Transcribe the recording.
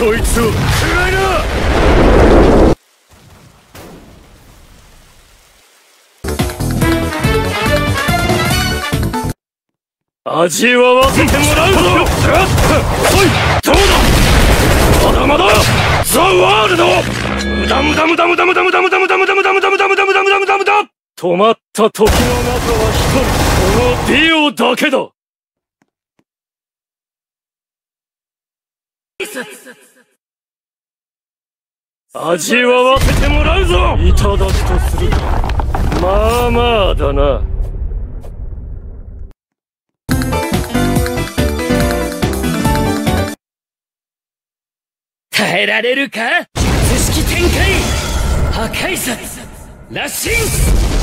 こいつを食らいな味はわせてもらうぞ。おいどうだ。まだまだ。ザ・ワールド。無駄無駄無駄無駄味わわせてもらうぞ。いただきとするまあまあだな。耐えられるか？術式展開。破壊殺羅針。